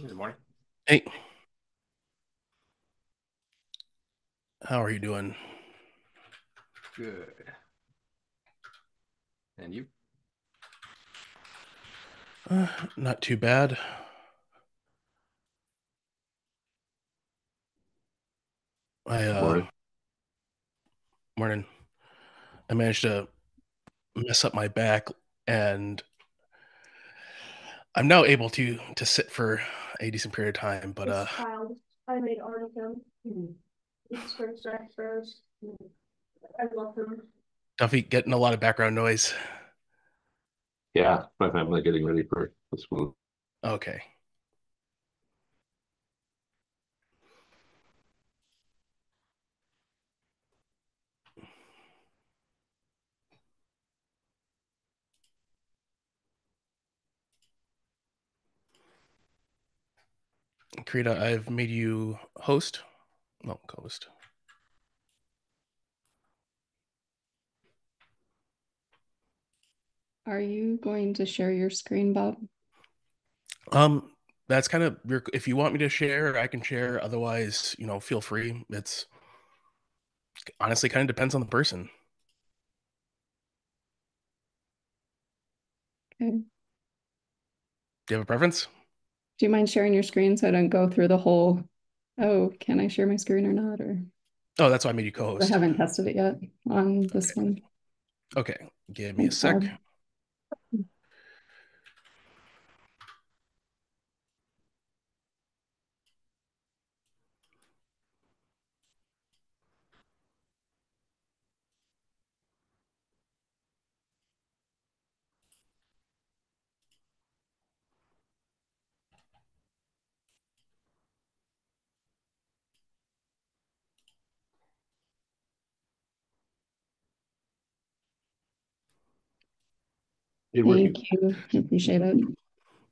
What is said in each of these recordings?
Good morning. Hey. How are you doing? Good. And you? Uh, not too bad. I uh Morning. morning. I managed to mess up my back and I'm now able to to sit for a decent period of time, but uh child, I made art of him. He's from Rose. I love him. Duffy getting a lot of background noise. Yeah, my family getting ready for the school. Okay. Krita, I've made you host. No, co-host. Are you going to share your screen, Bob? Um, that's kind of your. If you want me to share, I can share. Otherwise, you know, feel free. It's honestly kind of depends on the person. Okay. Do you have a preference? Do you mind sharing your screen so I don't go through the whole, oh, can I share my screen or not? Or Oh, that's why I made you co-host. I haven't tested it yet on this Okay. one. Okay, give me oh, a sec. It working? Thank you. I Appreciate it.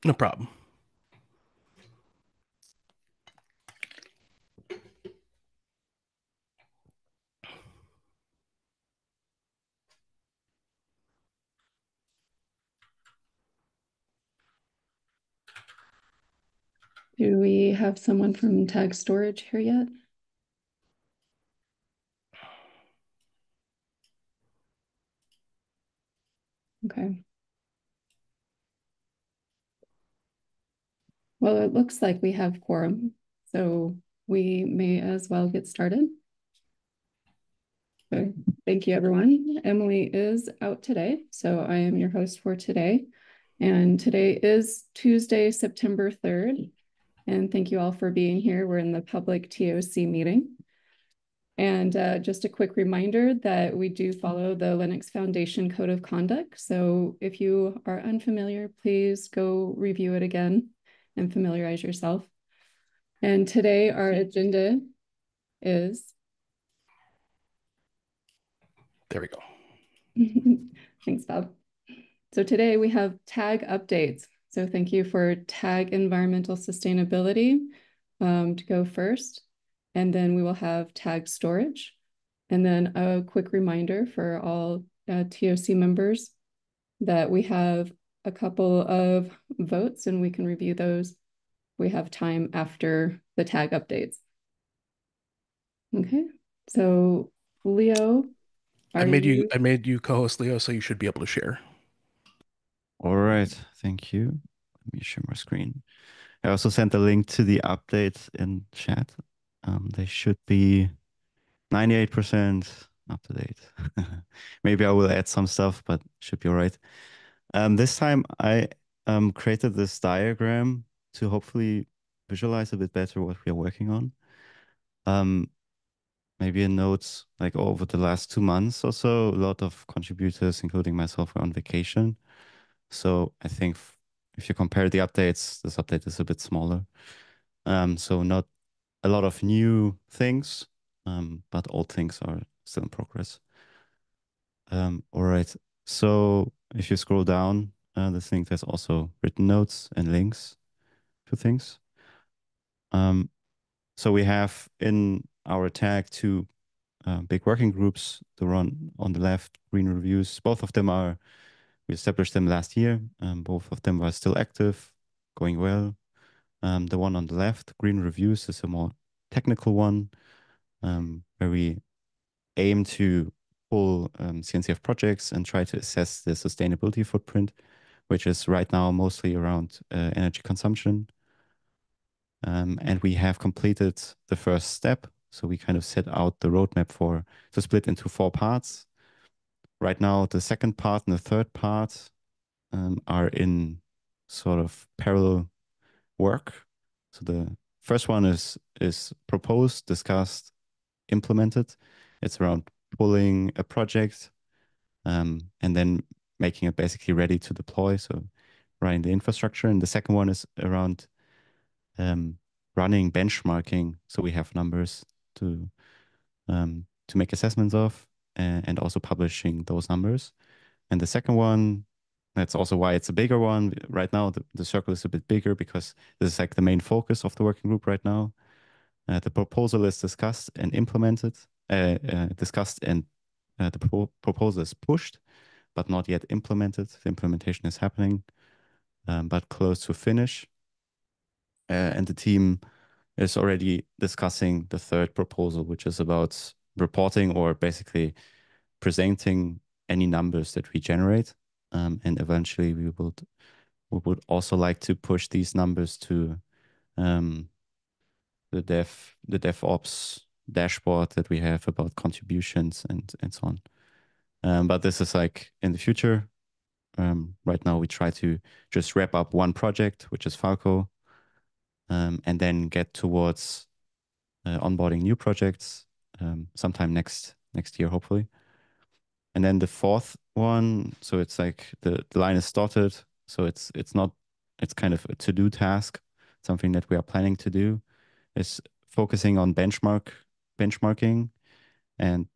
No problem. Do we have someone from Tag Storage here yet? Okay. Well, it looks like we have quorum, so we may as well get started. Okay, thank you, everyone. Emily is out today, so I am your host for today. And today is Tuesday, September 3rd. And thank you all for being here. We're in the public TOC meeting. And uh, just a quick reminder that we do follow the Linux Foundation Code of Conduct. So if you are unfamiliar, please go review it again and familiarize yourself. And today our agenda is There we go. Thanks, Bob. So today we have tag updates. So thank you for tag environmental sustainability um, to go first. And then we will have tag storage. And then a quick reminder for all uh, TOC members that we have a couple of votes and we can review those. We have time after the tag updates. Okay, so Leo, I are made you I made you co-host Leo, so you should be able to share. All right, thank you. Let me share my screen. I also sent a link to the updates in chat. Um, they should be 98% up to date. Maybe I will add some stuff, but should be all right. Um, this time I um, created this diagram to hopefully visualize a bit better what we are working on. Um, maybe in notes, like over the last two months or so, a lot of contributors, including myself, were on vacation. So I think if you compare the updates, this update is a bit smaller. Um, so not a lot of new things, um, but old things are still in progress. Um, all right. So if you scroll down, uh, the thing there's also written notes and links to things. Um, so we have in our tag two uh, big working groups. The one on the left, green reviews. Both of them are we established them last year. Um, both of them are still active, going well. Um, the one on the left, green reviews, is a more technical one um, where we aim to pull um, CNCF projects and try to assess the sustainability footprint, which is right now mostly around uh, energy consumption. Um, and we have completed the first step. So we kind of set out the roadmap for to split into four parts. Right now, the second part and the third part um, are in sort of parallel work. So the first one is is proposed, discussed, implemented. It's around pulling a project um, and then making it basically ready to deploy. So running the infrastructure. And the second one is around um, running benchmarking. So we have numbers to um, to make assessments of and, and also publishing those numbers. And the second one, that's also why it's a bigger one. Right now, the, the circle is a bit bigger because this is like the main focus of the working group right now. Uh, the proposal is discussed and implemented, uh, uh, discussed and uh, the pro proposal is pushed, but not yet implemented. The implementation is happening, um, but close to finish. Uh, and the team is already discussing the third proposal, which is about reporting or basically presenting any numbers that we generate. Um, and eventually we would we would also like to push these numbers to um, the dev the DevStats dashboard that we have about contributions and and so on. Um, but this is like in the future. Um, right now, we try to just wrap up one project, which is Falco, um, and then get towards uh, onboarding new projects um, sometime next next year, hopefully. And then the fourth one, so it's like the, the line is started, so it's it's not it's kind of a to do task, something that we are planning to do, is focusing on benchmark benchmarking, and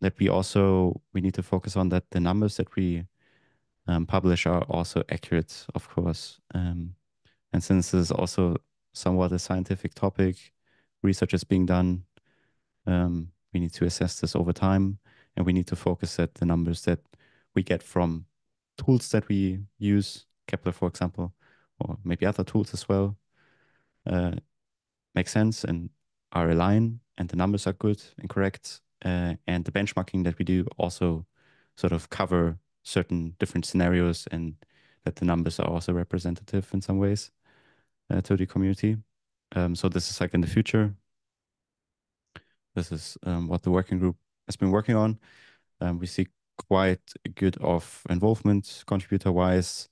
that we also we need to focus on that the numbers that we um, publish are also accurate, of course. Um, and since this is also somewhat a scientific topic, research is being done. Um, we need to assess this over time, and we need to focus at the numbers that we get from tools that we use, Kepler, for example, or maybe other tools as well, uh, make sense and are aligned, and the numbers are good and correct, uh, and the benchmarking that we do also sort of cover certain different scenarios, and that the numbers are also representative in some ways uh, to the community. Um, so this is like in the future. This is um, what the working group has been working on. Um, we see quite good of involvement contributor wise,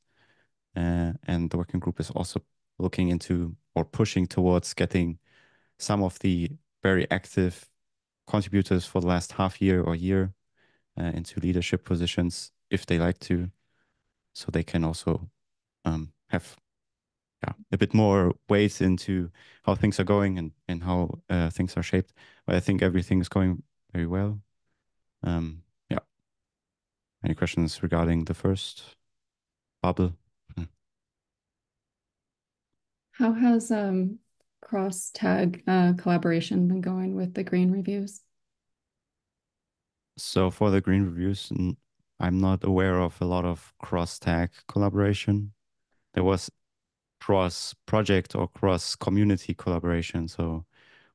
uh, and the working group is also looking into or pushing towards getting some of the very active contributors for the last half year or year uh, into leadership positions if they like to, so they can also um, have yeah, a bit more weight into how things are going and, and how uh, things are shaped. But I think everything is going very well. Um, yeah. Any questions regarding the first bubble? How has um, cross tag uh, collaboration been going with the green reviews? So for the green reviews, I'm not aware of a lot of cross tag collaboration. There was cross project or cross community collaboration. So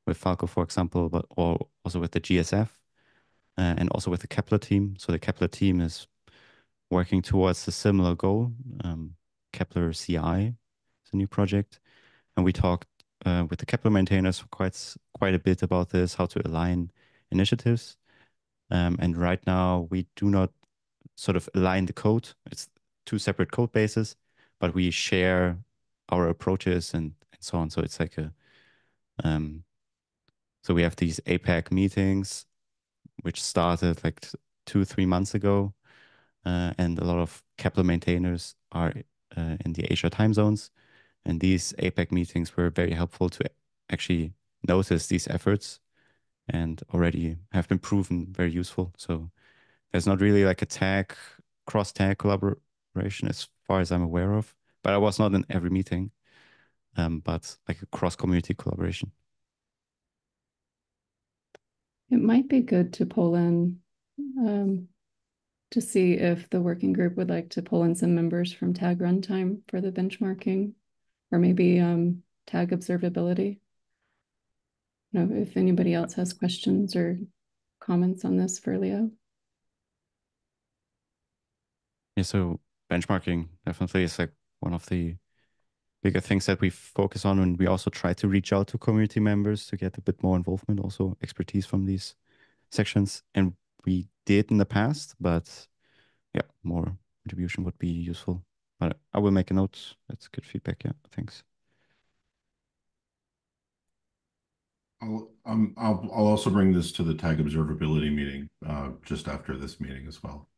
with Falco, for example, but also with the GSF uh, and also with the Kepler team. So the Kepler team is working towards a similar goal. Um, Kepler CI is a new project, and we talked uh, with the Kepler maintainers quite quite a bit about this, how to align initiatives. Um, and right now we do not sort of align the code. It's two separate code bases, but we share our approaches and, and so on. So it's like a um so we have these APAC meetings which started like two, three months ago. Uh, and a lot of Kepler maintainers are uh, in the Asia time zones. And these APAC meetings were very helpful to actually notice these efforts and already have been proven very useful. So there's not really like a tag, cross tag collaboration as far as I'm aware of but I was not in every meeting, um, but like a cross community collaboration. It might be good to pull in um, to see if the working group would like to pull in some members from Tag Runtime for the benchmarking, or maybe um, tag observability. Know if anybody else has questions or comments on this for Leo. Yeah, so benchmarking definitely is like one of the bigger things that we focus on and we also try to reach out to community members to get a bit more involvement, also expertise from these sections. And we did in the past, but yeah, more contribution would be useful. But I will make a note. That's good feedback. Yeah, thanks. I'll, um, I'll, I'll also bring this to the tag observability meeting, uh, just after this meeting as well.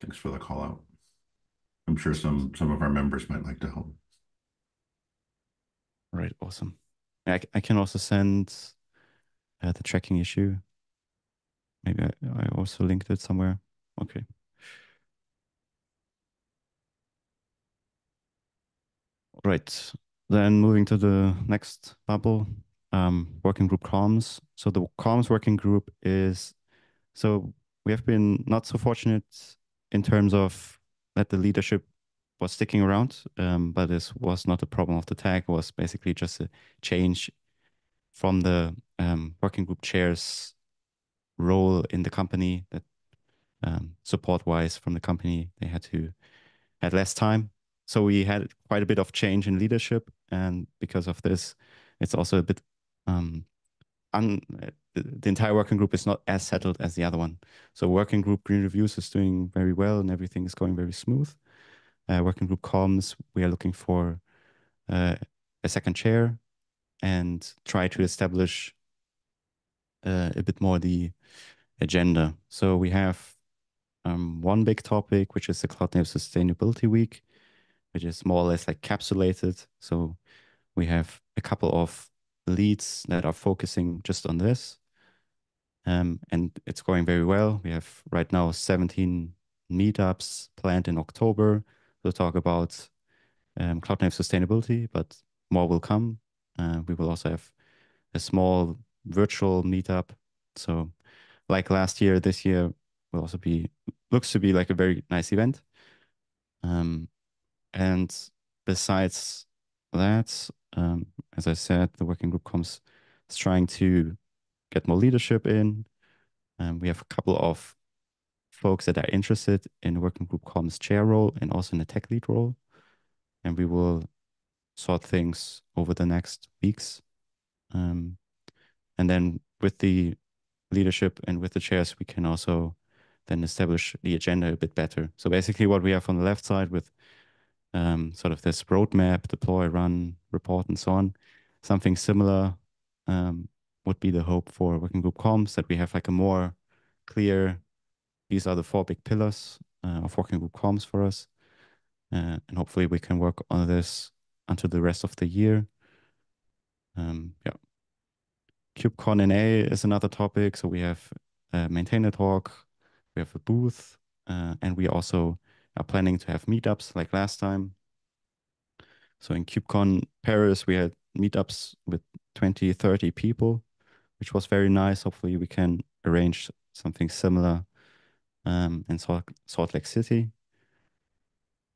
Thanks for the call out. I'm sure some, some of our members might like to help. Right, awesome. I, I can also send uh, the tracking issue. Maybe I, I also linked it somewhere. Okay. Right, then moving to the next bubble, um, working group comms. So the comms working group is, so we have been not so fortunate in terms of that the leadership was sticking around, um, but this was not a problem of the tag. It was basically just a change from the um, working group chairs role in the company that um, support wise from the company they had to had less time so we had quite a bit of change in leadership and because of this it's also a bit um un, the, entire working group is not as settled as the other one. So working group green reviews is doing very well and everything is going very smooth. Uh, working group comms we are looking for uh, a second chair and try to establish uh, a bit more the agenda. So we have um, one big topic, which is the Cloud Native Sustainability Week, which is more or less like capsulated. So we have a couple of leads that are focusing just on this. Um, and it's going very well. We have right now 17 meetups planned in October to talk about um, Cloud Native sustainability, but more will come. Uh, we will also have a small virtual meetup. So like last year, this year will also be looks to be like a very nice event. Um, and besides that, um, as I said, the working group comms is trying to get more leadership in. Um, we have a couple of folks that are interested in working group comms chair role and also in the tech lead role. And we will sort things over the next weeks. Um, and then with the leadership and with the chairs, we can also then establish the agenda a bit better. So basically what we have on the left side with um, sort of this roadmap, deploy, run, report, and so on, something similar um, would be the hope for working group comms, that we have like a more clear, these are the four big pillars uh, of working group comms for us. Uh, and hopefully we can work on this until the rest of the year. Um, yeah. KubeCon NA is another topic. So we have a maintainer talk, we have a booth, uh, and we also are planning to have meetups like last time. So in KubeCon Paris, we had meetups with 20, 30 people, which was very nice. Hopefully we can arrange something similar um, in Salt, Lake City.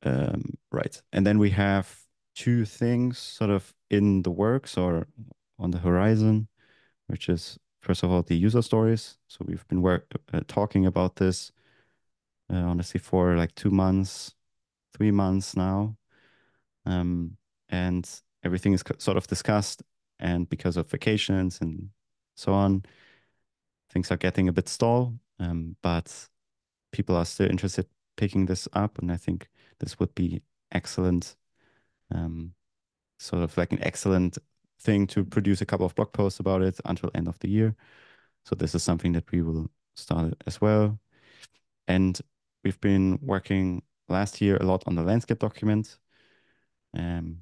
Um, right. And then we have two things sort of in the works or on the horizon which is first of all the user stories. So we've been work uh, talking about this uh, honestly for like two months, three months now, um, and everything is sort of discussed. And because of vacations and so on, things are getting a bit stalled. Um, but people are still interested picking this up, and I think this would be excellent. Um, sort of like an excellent thing to produce a couple of blog posts about it until end of the year. So this is something that we will start as well. And we've been working last year a lot on the landscape document. Um,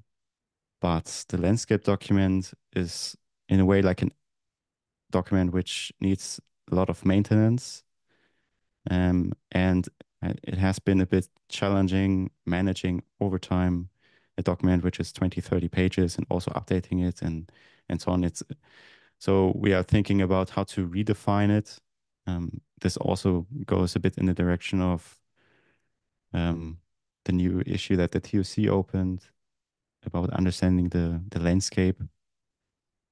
but the landscape document is in a way like a document which needs a lot of maintenance. Um, and it has been a bit challenging managing over time a document which is 20, 30 pages and also updating it and, and so on. It's so we are thinking about how to redefine it. Um, this also goes a bit in the direction of um, the new issue that the TOC opened about understanding the the landscape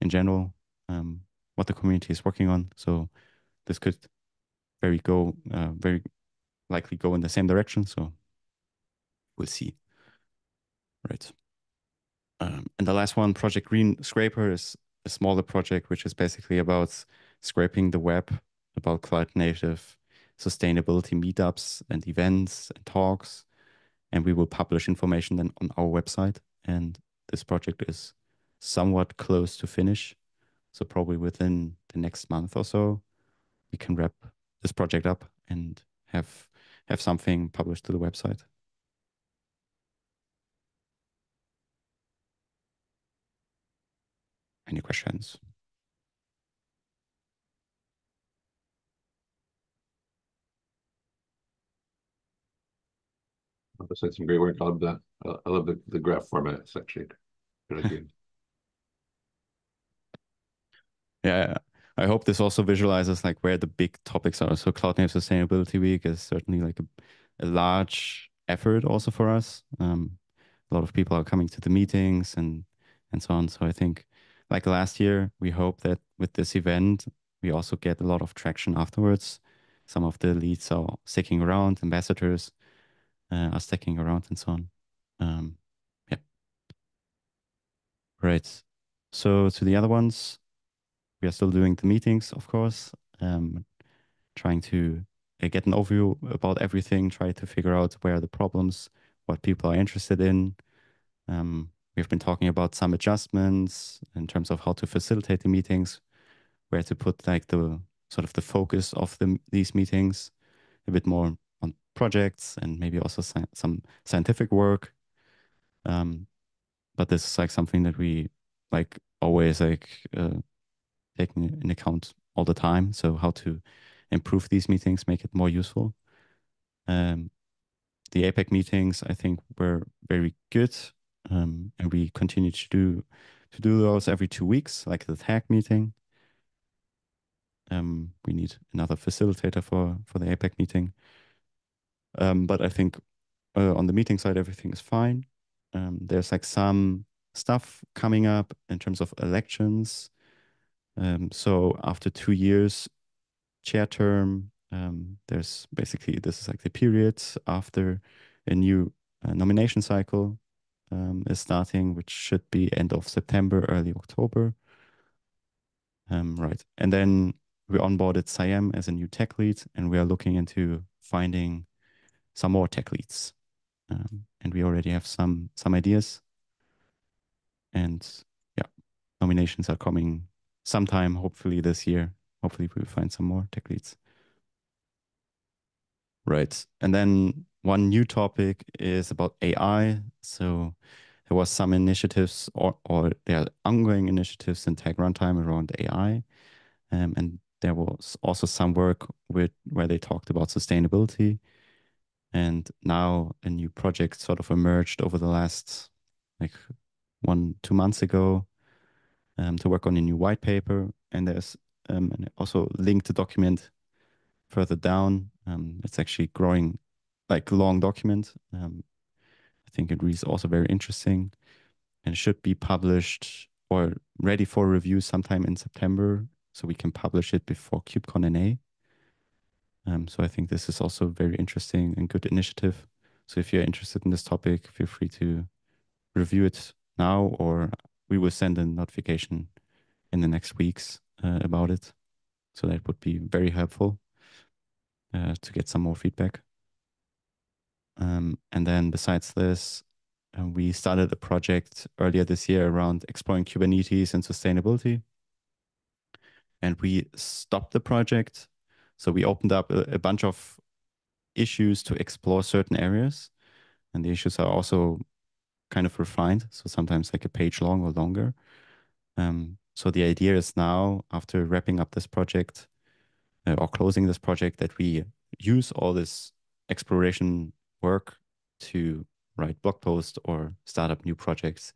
in general, um, what the community is working on. So this could very go uh, very likely go in the same direction. So we'll see. Right. Um, and the last one, Project Green Scraper, is a smaller project which is basically about scraping the web about cloud native sustainability meetups and events and talks. And we will publish information then on our website. And this project is somewhat close to finish. So probably within the next month or so, we can wrap this project up and have have something published to the website. Any questions? That's some great work. I love that. I love the, the graph format. It's actually really. Yeah, I hope this also visualizes like where the big topics are. So Cloud Native Sustainability Week is certainly like a, a large effort also for us. Um, a lot of people are coming to the meetings and and so on. So I think like last year, we hope that with this event, we also get a lot of traction afterwards. Some of the leads are sticking around, ambassadors uh, are sticking around and so on. Um, yeah. Right. So to the other ones, we are still doing the meetings, of course, um, trying to uh, get an overview about everything, try to figure out where are the problems, what people are interested in. Um, we've been talking about some adjustments in terms of how to facilitate the meetings, where to put like the sort of the focus of the these meetings a bit more on projects and maybe also sci some scientific work. Um, but this is like something that we like always like uh, taking in account all the time. So how to improve these meetings, make it more useful. Um, the APAC meetings, I think, were very good, um, and we continue to do to do those every two weeks, like the tag meeting. Um, we need another facilitator for for the APAC meeting. Um, but I think uh, on the meeting side, everything is fine. Um, there's like some stuff coming up in terms of elections. Um, so after two years chair term, um, there's basically this is like the period after a new uh, nomination cycle um, is starting, which should be end of September, early October. Um, right, and then we onboarded Siam as a new tech lead, and we are looking into finding some more tech leads. Um, and we already have some some ideas. And yeah, nominations are coming sometime, hopefully this year. Hopefully we'll find some more tech leads. Right. And then one new topic is about AI. So there was some initiatives or, or there are ongoing initiatives in tech Runtime around AI. Um, and there was also some work with where they talked about sustainability. And now a new project sort of emerged over the last like one, two months ago um, to work on a new white paper. And there's um, and also linked the document further down. Um, it's actually growing like long document. Um, I think it is also very interesting and should be published or ready for review sometime in September. So we can publish it before KubeCon NA. Um, so I think this is also a very interesting and good initiative. So if you're interested in this topic, feel free to review it now, or we will send a notification in the next weeks uh, about it. So that would be very helpful uh, to get some more feedback. Um, and then besides this, uh, we started a project earlier this year around exploring Kubernetes and sustainability. And we stopped the project. So we opened up a, a bunch of issues to explore certain areas. And the issues are also kind of refined. So sometimes like a page long or longer. Um, so the idea is now, after wrapping up this project uh, or closing this project, that we use all this exploration work to write blog posts or start up new projects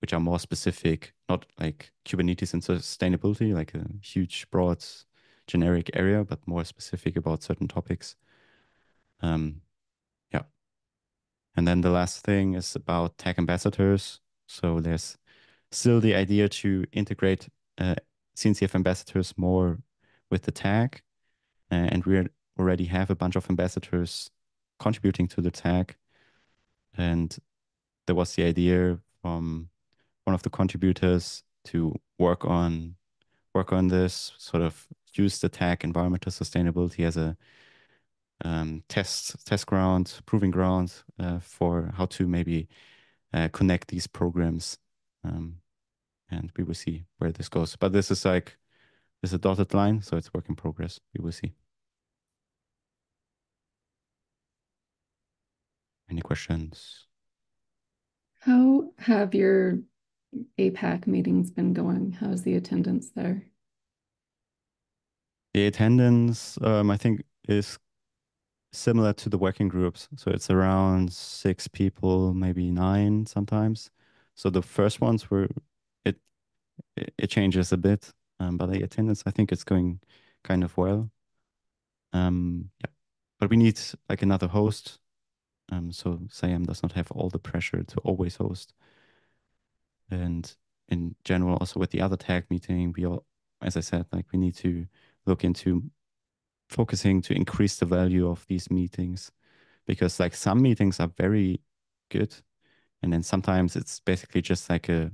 which are more specific, not like Kubernetes and sustainability, like a huge, broad, generic area, but more specific about certain topics. Um, yeah. And then the last thing is about tag ambassadors. So there's still the idea to integrate uh, CNCF ambassadors more with the tag. Uh, and we already have a bunch of ambassadors contributing to the tag. And there was the idea from one of the contributors to work on work on this, sort of use the tag environmental sustainability as a um, test test ground, proving ground uh, for how to maybe uh, connect these programs. Um, and we will see where this goes. But this is like this is a dotted line, so it's work in progress. We will see. Any questions? How have your APAC meetings been going? How's the attendance there? The attendance, um, I think, is similar to the working groups. So it's around six people, maybe nine sometimes. So the first ones were it it changes a bit, um, but the attendance, I think, it's going kind of well. Um, yeah, but we need like another host. Um, so SIAM does not have all the pressure to always host. And in general, also with the other tag meeting, we all, as I said, like we need to look into focusing to increase the value of these meetings because like some meetings are very good and then sometimes it's basically just like a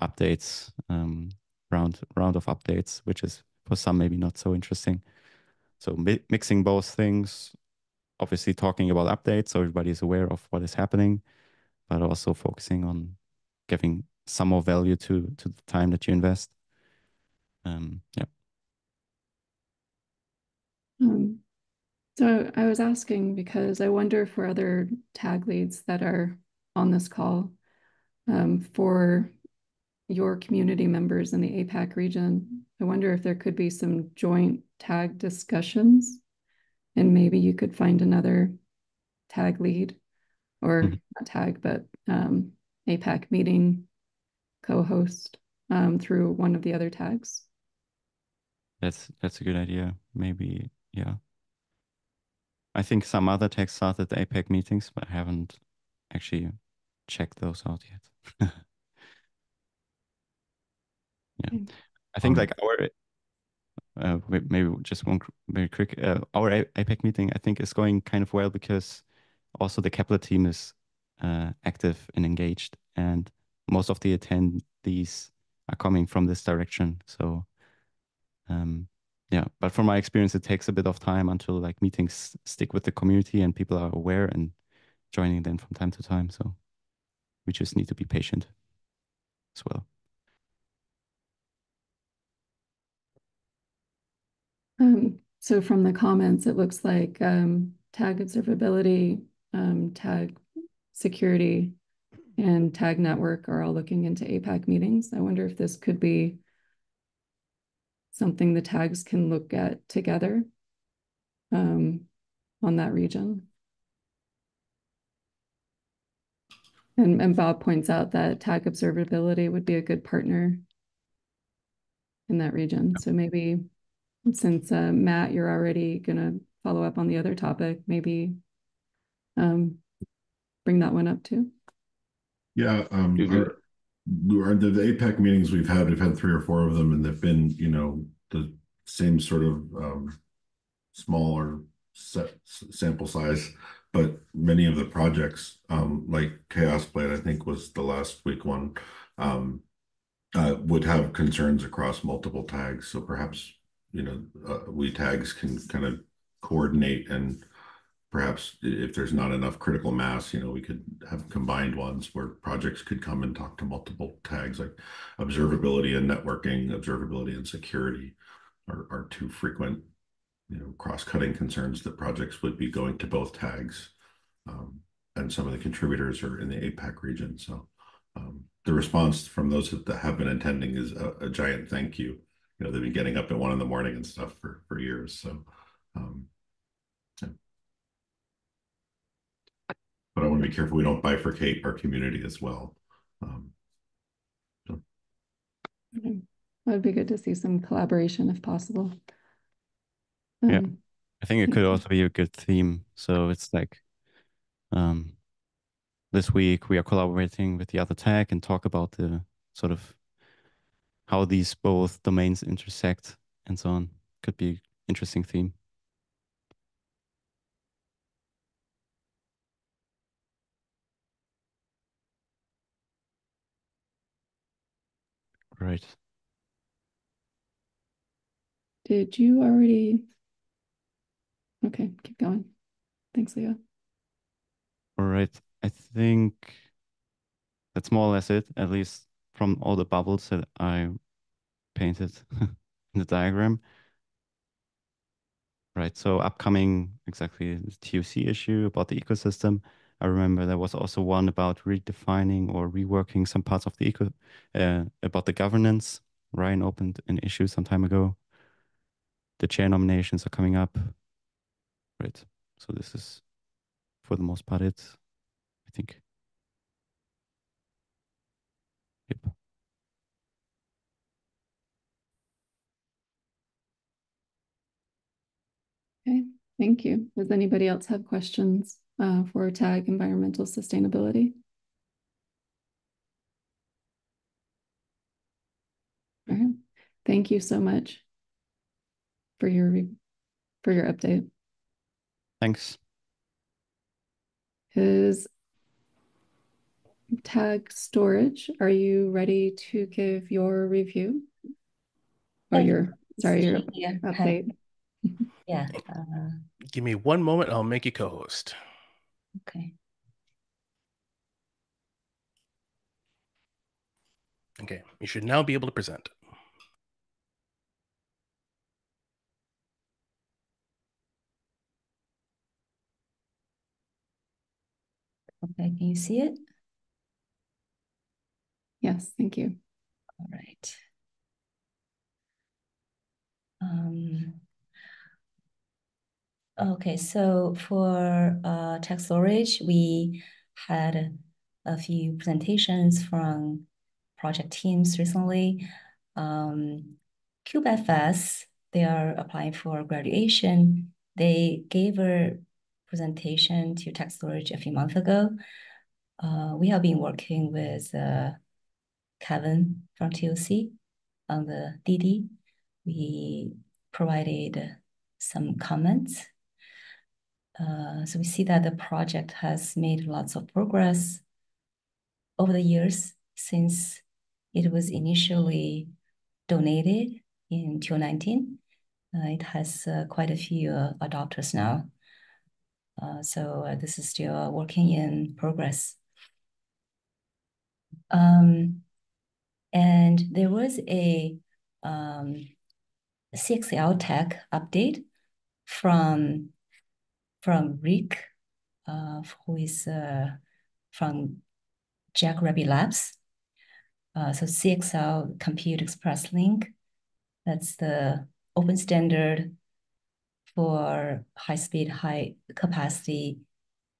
updates um, round round of updates which is for some maybe not so interesting. So mi mixing both things obviously talking about updates so everybody is aware of what is happening but also focusing on giving some more value to to the time that you invest. Um yeah Um, so I was asking because I wonder for other tag leads that are on this call um, for your community members in the APAC region. I wonder if there could be some joint tag discussions and maybe you could find another tag lead or Mhm. not tag, but um, APAC meeting co-host um, through one of the other tags. That's that's a good idea. Maybe, yeah. I think some other techs started APAC meetings, but I haven't actually checked those out yet. Yeah. I think Um, like our uh, maybe just one cr- very quick. Uh, our APAC meeting, I think, is going kind of well because also the Kepler team is uh, active and engaged, and most of the attendees are coming from this direction. So, um, yeah. But from my experience, it takes a bit of time until like meetings stick with the community and people are aware and joining them from time to time. So we just need to be patient as well. Um, so from the comments, it looks like um, tag observability, um, tag security, and tag network are all looking into APAC meetings. I wonder if this could be something the tags can look at together um, on that region. And, and Bob points out that tag observability would be a good partner in that region. So maybe since uh, Matt, you're already gonna follow up on the other topic, maybe um, bring that one up too. Yeah, um, Do the- our- our- the, the APAC meetings we've had, we've had three or four of them and they've been, you know, the same sort of, um, smaller set sample size, but many of the projects, um, like ChaosBlade, I think was the last week one, um, uh, would have concerns across multiple tags. So perhaps, you know, uh, we tags can kind of coordinate and perhaps if there's not enough critical mass, you know, we could have combined ones where projects could come and talk to multiple tags like observability and networking, observability and security are, are two frequent, you know, cross-cutting concerns that projects would be going to both tags. Um, and some of the contributors are in the APAC region. So um, the response from those that have been attending is a, a giant thank you. You know, they've been getting up at one in the morning and stuff for, for years. So um, but I want to be careful we don't bifurcate our community as well. Um, Okay. That'd be good to see some collaboration if possible. Yeah. Um, I think it could also be a good theme. So it's like, um, this week we are collaborating with the other tag and talk about the sort of how these both domains intersect and so on. Could be interesting theme. Right. Did you already? Okay, keep going. Thanks, Leo. All right. I think that's more or less it, at least from all the bubbles that I painted in the diagram. Right, so upcoming exactly the TOC issue about the ecosystem. I remember there was also one about redefining or reworking some parts of the eco uh, about the governance. Ryan opened an issue some time ago. The chair nominations are coming up. Right, so this is for the most part it, I think. Yep. Okay, thank you. Does anybody else have questions uh, for TAG environmental sustainability? All right, thank you so much for your for your update. Thanks. Is tag storage, are you ready to give your review? Or your, sorry, your Yeah, update? Yeah, uh, Give me one moment. I'll make you co-host. Okay. Okay, you should now be able to present. Okay, can you see it? Yes, thank you. All right. Um, okay, so for uh, tag storage, we had a few presentations from project teams recently. Um, CubeFS, they are applying for graduation. They gave a presentation to tag storage a few months ago. Uh, we have been working with uh, Kevin from TOC on the DD. We provided some comments. Uh, so we see that the project has made lots of progress over the years since it was initially donated in 2019. Uh, it has uh, quite a few uh, adopters now. Uh, so this is still working in progress. Um, and there was a um, CXL tech update from from Rick, uh, who is uh, from Jackrabbit Labs. Uh, so CXL Compute Express Link, that's the open standard for high-speed, high-capacity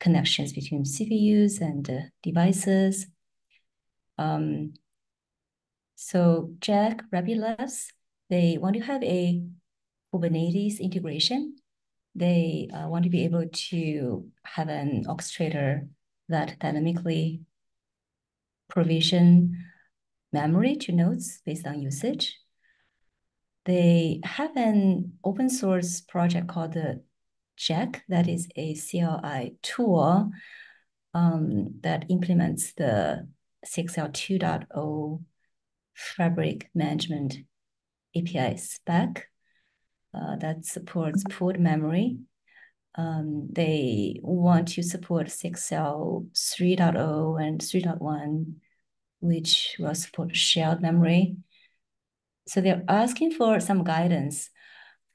connections between CPUs and uh, devices. Um, so Jackrabbit Labs, they want to have a Kubernetes integration. They uh, want to be able to have an orchestrator that dynamically provision memory to nodes based on usage. They have an open source project called the Jack, that is a CLI tool um, that implements the CXL 2.0 fabric management API spec uh, that supports pooled memory. Um, they want to support CXL 3.0 and 3.1, which will support shared memory. So they're asking for some guidance.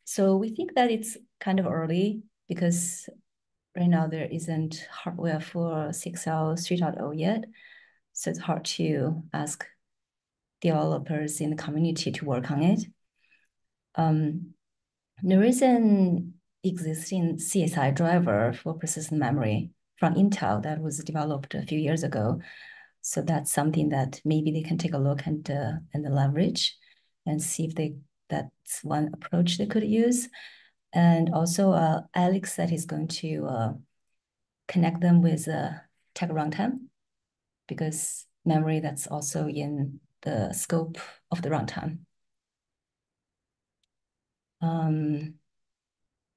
So we think that it's kind of early because right now there isn't hardware for CXL 3.0 yet. So it's hard to ask developers in the community to work on it. Um, there is an existing CSI driver for persistent memory from Intel that was developed a few years ago. So that's something that maybe they can take a look and uh, and leverage and see if they that's one approach they could use. And also uh, Alex he's going to uh, connect them with uh, Tag Runtime because memory that's also in the scope of the runtime. Um,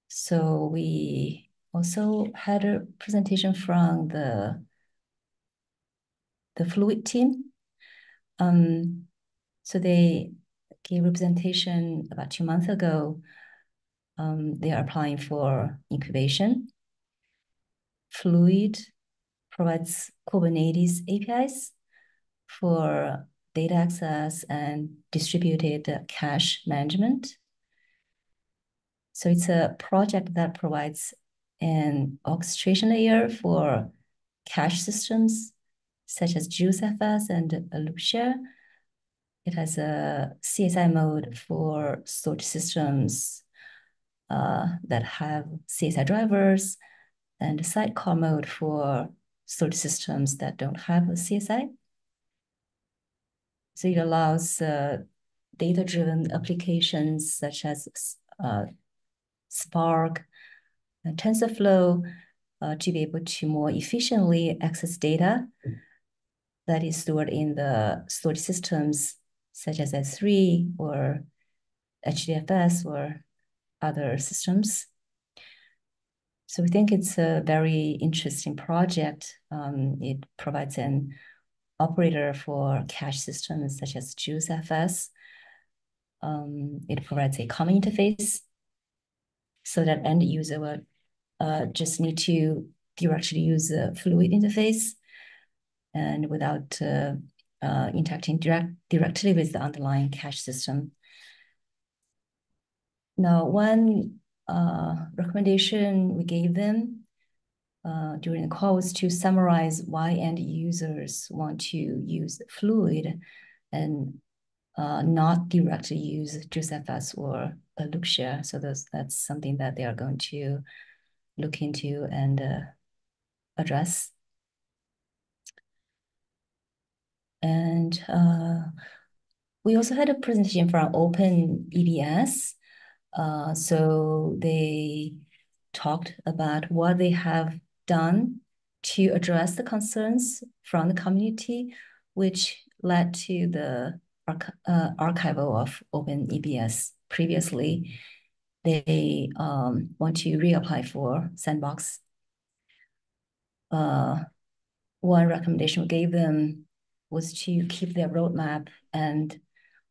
so we also had a presentation from the the Fluid team. Um, so they gave representation about two months ago. Um, they are applying for incubation. Fluid provides Kubernetes APIs for data access and distributed cache management. So it's a project that provides an orchestration layer for cache systems such as JuiceFS and Loopshare. It has a CSI mode for storage systems uh, that have CSI drivers and a sidecar mode for storage systems that don't have a CSI. So it allows uh, data-driven applications such as uh, Spark and TensorFlow uh, to be able to more efficiently access data that is stored in the storage systems such as S3 or HDFS or other systems. So we think it's a very interesting project. Um, it provides an operator for cache systems such as JuiceFS. Um, it provides a common interface so that end user will uh, just need to directly use a fluid interface and without uh, uh, interacting direct, directly with the underlying cache system. Now, one uh, recommendation we gave them uh, during the call was to summarize why end users want to use Fluid and uh, not directly use JuiceFS or a Loopshare. So those, that's something that they are going to look into and uh, address. And uh, we also had a presentation from OpenEBS. Uh, so they talked about what they have done to address the concerns from the community, which led to the arch uh, archival of OpenEBS previously. They um, want to reapply for Sandbox. Uh, one recommendation we gave them was to keep their roadmap and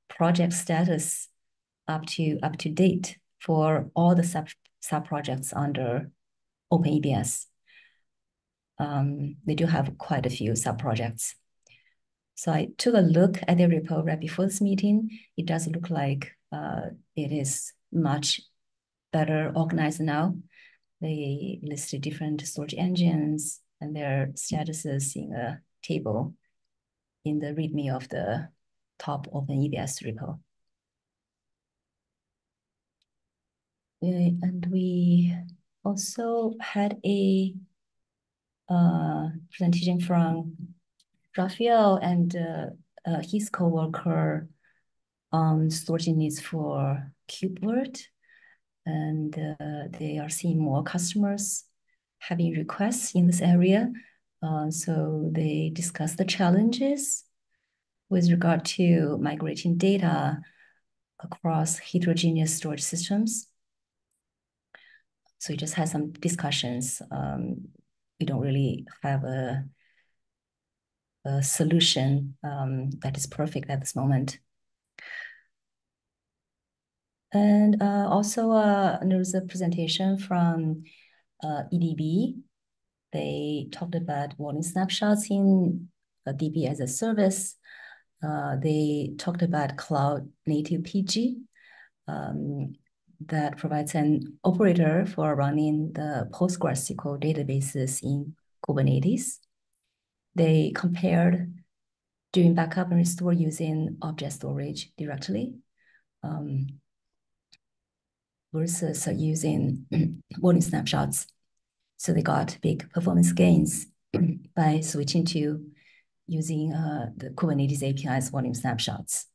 project status up to up to date for all the sub sub projects under OpenEBS. Um, they do have quite a few sub projects. So I took a look at the repo right before this meeting. It does look like uh, it is much better organized now. They listed different storage engines and their statuses in a table in the README of the top OpenEBS repo. and we also had a uh, presentation from Raphael and uh, uh, his coworker on storage needs for KubeVirt. And uh, they are seeing more customers having requests in this area. Uh, so they discussed the challenges with regard to migrating data across heterogeneous storage systems. So we just had some discussions. Um, we don't really have a, a solution um, that is perfect at this moment. And uh, also uh, there was a presentation from uh, EDB they talked about volume snapshots in a DB as a service. Uh, they talked about cloud native PG um, that provides an operator for running the PostgreSQL databases in Kubernetes. They compared doing backup and restore using object storage directly um, versus using volume snapshots so they got big performance gains by switching to using uh, the Kubernetes API's volume snapshots.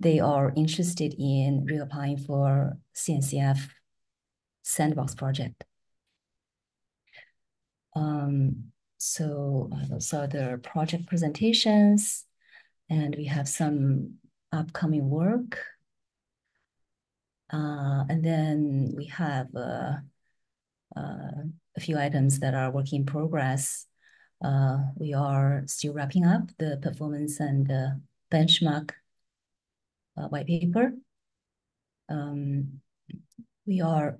They are interested in reapplying for CNCF sandbox project. Um, So uh, those are the project presentations, and we have some upcoming work. Uh, and then we have uh, uh, a few items that are work in progress. Uh, we are still wrapping up the performance and uh, benchmark white paper. Um, we are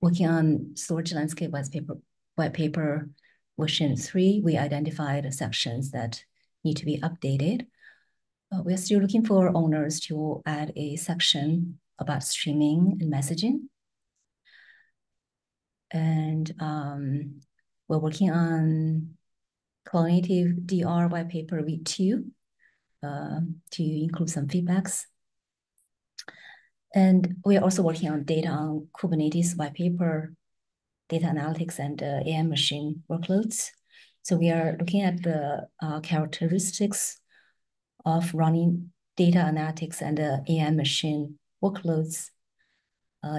working on storage landscape white paper, white paper version three. We identified sections that need to be updated. Uh, we're still looking for owners to add a section about streaming and messaging. And um, we're working on cloud native DR white paper V2 uh, to include some feedbacks. And we are also working on data on Kubernetes white paper, data analytics and uh, AI machine workloads. So we are looking at the uh, characteristics of running data analytics and uh, AI machine workloads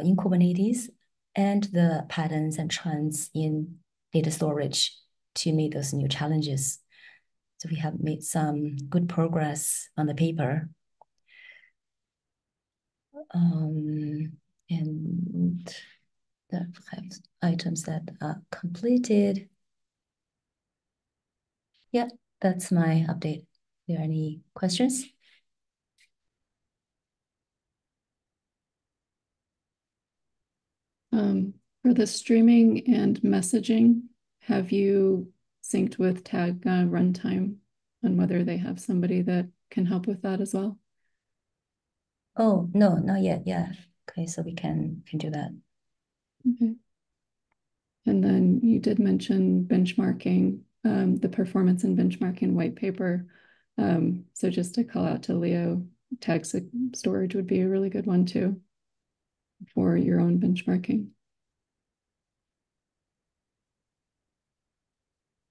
in Kubernetes and the patterns and trends in data storage to meet those new challenges. So we have made some good progress on the paper. Um, and have items that are completed. Yeah, that's my update. Are there any questions? Um, for the streaming and messaging, have you synced with Tag uh, Runtime on whether they have somebody that can help with that as well? Oh, no, not yet. Yeah. Okay, so we can can do that. Okay. And then you did mention benchmarking, um, the performance and benchmarking white paper. Um, so just to call out to Leo, tag storage would be a really good one too for your own benchmarking.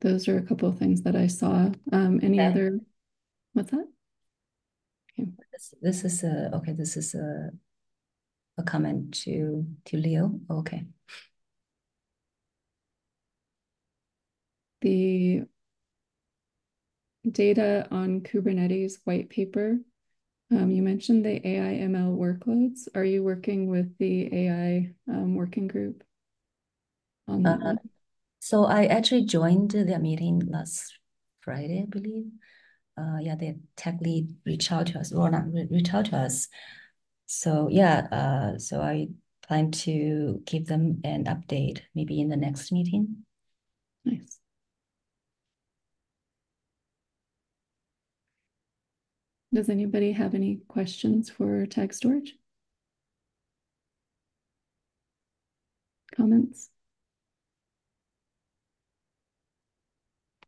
Those are a couple of things that I saw. Um, any Okay. other, what's that? This, this is a okay. This is a a comment to to Leo. Okay. The data on Kubernetes white paper. Um, you mentioned the AI ML workloads. Are you working with the AI um, working group? On that Uh? So I actually joined their meeting last Friday, I believe. Uh, yeah, the tech lead reached out to us, or not reached out to us. So yeah, uh, so I plan to give them an update maybe in the next meeting. Nice. Does anybody have any questions for tag storage? Comments?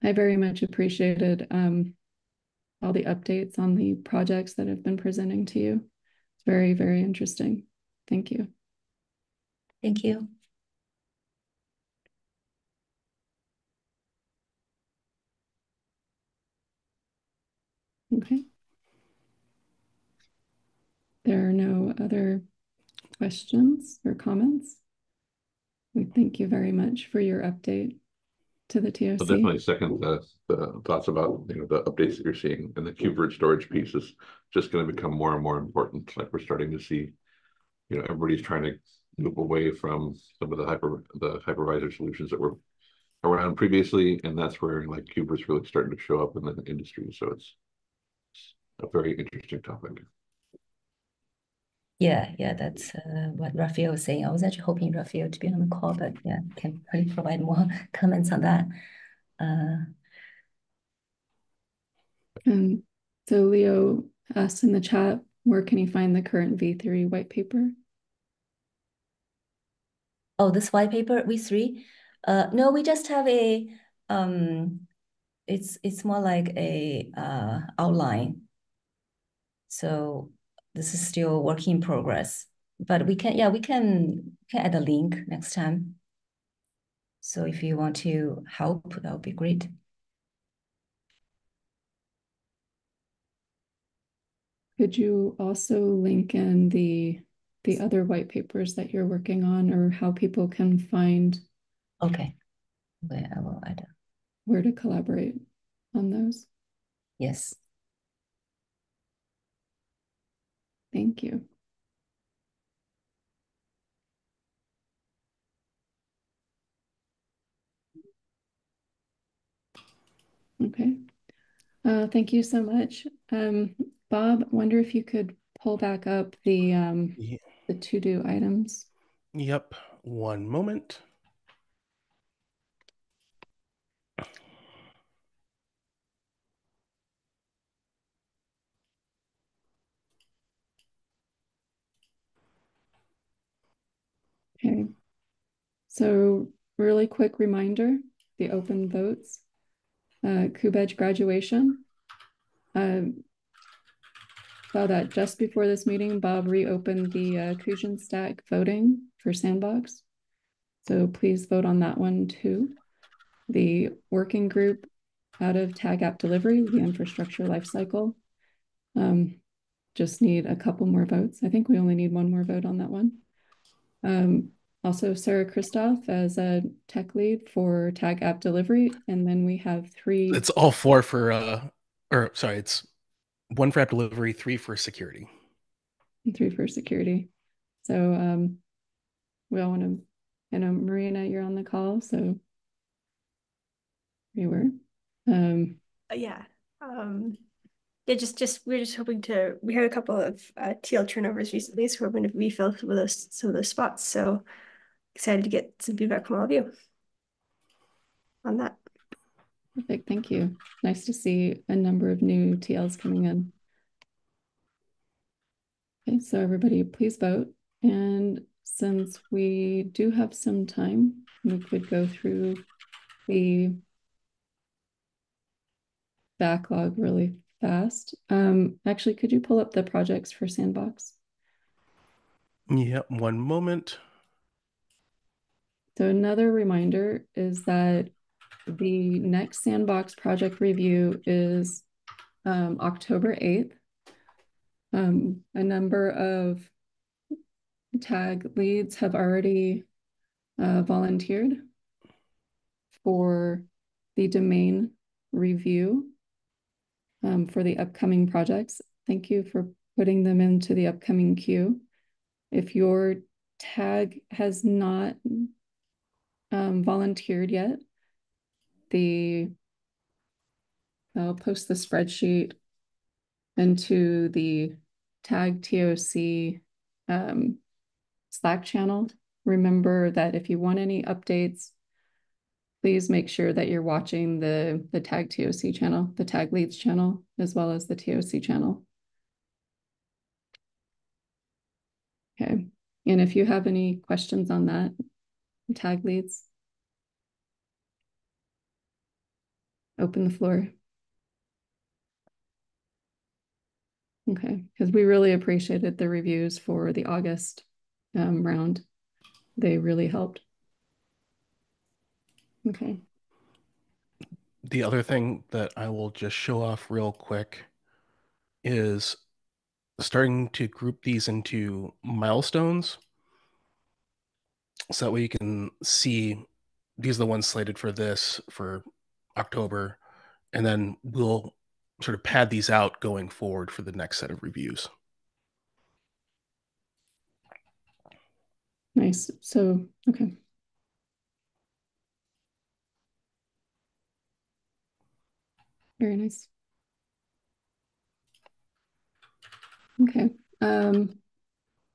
I very much appreciated um, all the updates on the projects that have been presenting to you. It's very, very interesting. Thank you. Thank you. Okay. There are no other questions or comments. We thank you very much for your update to the I'll TOC. definitely second the, the thoughts about, you know, the updates that you're seeing and the KubeVirt storage piece is just gonna become more and more important, like we're starting to see. You know, everybody's trying to move away from some of the hyper, the hypervisor solutions that were around previously, and that's where like KubeVirt's really starting to show up in the industry, so it's a very interesting topic. Yeah, yeah, that's uh, what Raphael was saying. I was actually hoping Raphael to be on the call, but yeah, can probably provide more comments on that. Uh, And so Leo asked in the chat, where can you find the current V3 white paper? oh, this white paper V3. Uh, no, we just have a um, it's it's more like a uh outline. So this is still work in progress, but we can yeah we can can add a link next time. So if you want to help, that would be great. Could you also link in the the other white papers that you're working on or how people can find Okay. Okay, I will add. where to collaborate on those. Yes. Thank you. Okay. Uh, thank you so much. Um, Bob, wonder if you could pull back up the um, Ye- the to-do items. Yep. One moment. Okay. So really quick reminder, the open votes. Uh, KubeEdge graduation. Um, saw that just before this meeting, Bob reopened the uh, Stack voting for Sandbox. So please vote on that one too. The working group out of Tag App Delivery, the infrastructure lifecycle. Um, just need a couple more votes. I think we only need one more vote on that one. Um, also Sarah Christoph as a tech lead for Tag App Delivery, and then we have three. It's all four for uh or sorry, it's one for app delivery, three for security. and three for security. So um, we all want to, I know Marina, you're on the call, so you were. Um, Uh, yeah. Um, yeah, just just we're just hoping to. We had a couple of uh, TL turnovers recently, so we're hoping to refill some of those some of those spots. So excited to get some feedback from all of you on that. perfect, thank you. Nice to see a number of new TLs coming in. Okay, so everybody please vote. And since we do have some time, we could go through the backlog really fast. Um, actually, could you pull up the projects for Sandbox? Yep, one moment. So another reminder is that the next Sandbox project review is um, October 8th. Um, a number of tag leads have already uh, volunteered for the domain review um, for the upcoming projects. Thank you for putting them into the upcoming queue. If your tag has not um, volunteered yet, the I'll post the spreadsheet into the tag TOC um, Slack channel. Remember that if you want any updates, please make sure that you're watching the, the tag TOC channel, the tag leads channel, as well as the TOC channel. Okay, and if you have any questions on that, tag leads, open the floor. Okay, because we really appreciated the reviews for the August um, round. They really helped. Okay, The other thing that I will just show off real quick is starting to group these into milestones. So that way you can see these are the ones slated for this for October. And then we'll sort of pad these out going forward for the next set of reviews. nice. So, okay. Very nice. Okay, um,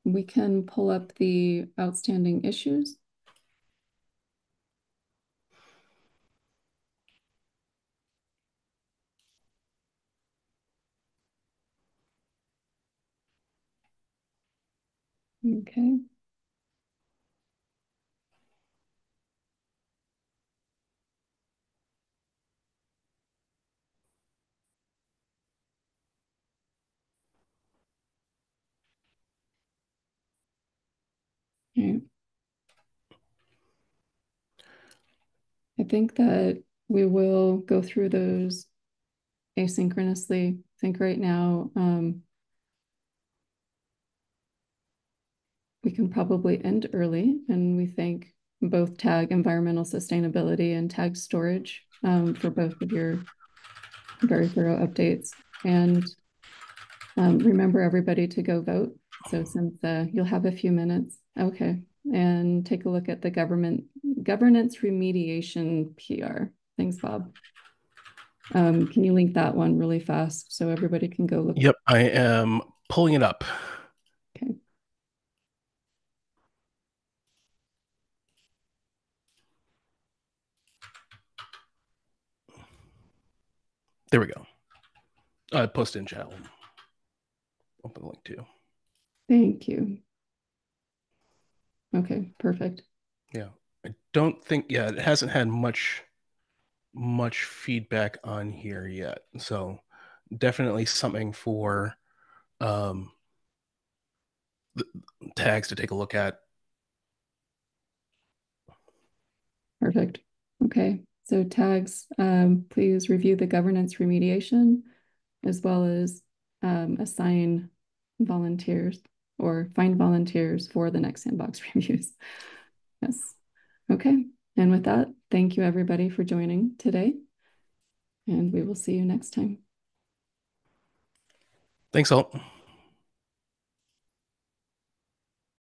we can pull up the outstanding issues. Okay. I think that we will go through those asynchronously. I think right now, um, we can probably end early and we thank both tag environmental sustainability and tag storage um, for both of your very thorough updates. And um, remember everybody to go vote. So since uh, you'll have a few minutes, okay, and take a look at the government governance remediation PR. Thanks, Bob. Um, can you link that one really fast so everybody can go look? Yep, I am pulling it up. Okay. There we go. I posted in chat. Open the link too. Thank you. Okay, perfect. Yeah, I don't think. Yeah, it hasn't had much much feedback on here yet. So definitely something for um, the tags to take a look at. Perfect. Okay, so tags, um, please review the governance remediation as well as um, assign volunteers or find volunteers for the next sandbox reviews. Yes. Okay. And with that, thank you everybody for joining today. And we will see you next time. Thanks, all.